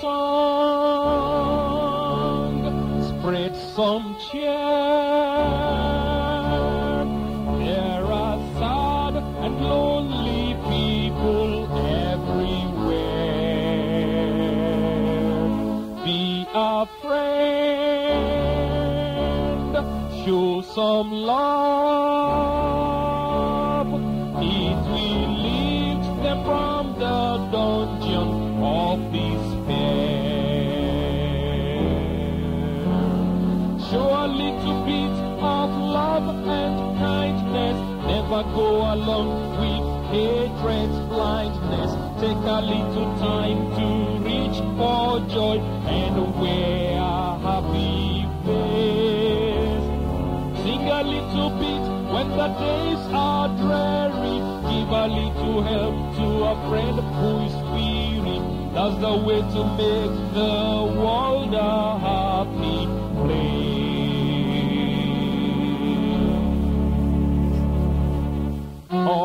song, spread some cheer. There are sad and lonely people everywhere. Be a friend, show some love. It will lift them from the dungeon of despair. Never go along with hatred's blindness. Take a little time to reach for joy and wear a happy face. Sing a little bit when the days are dreary. Give a little help to a friend who is weary. That's the way to make the world a happy place.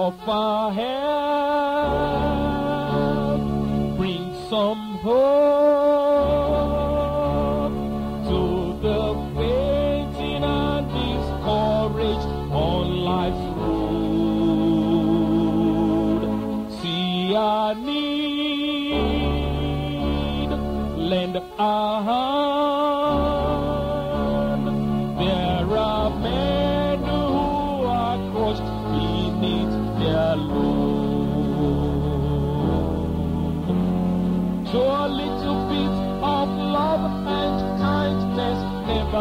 Offer help, bring some hope to the fainting and discouraged on life's road. See a need, lend a hand.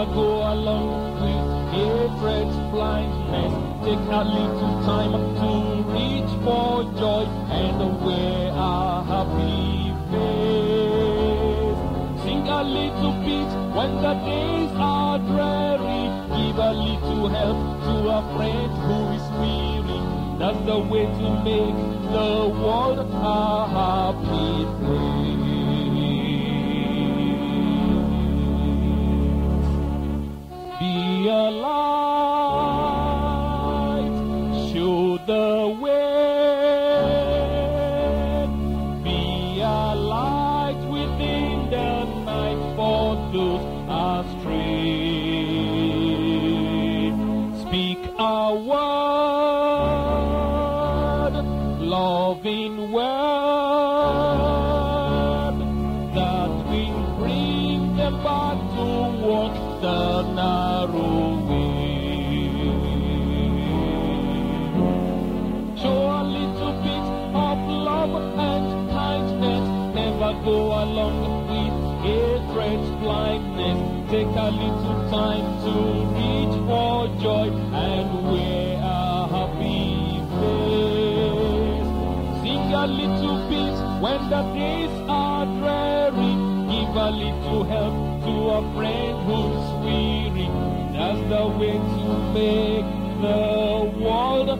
Go along with hatred's blindness. Take a little time to reach for joy and wear a happy face. Sing a little bit when the days are dreary. Give a little help to a friend who is weary. That's the way to make the world a happy place. A light, show the way. Be a light within the night for those astray. Speak a word, loving word that will bring them back to walk the narrow Go along with hatred's blindness. Take a little time to reach for joy and wear a happy face. Sing a little bit when the days are dreary. Give a little help to a friend who's weary. That's the way to make the world a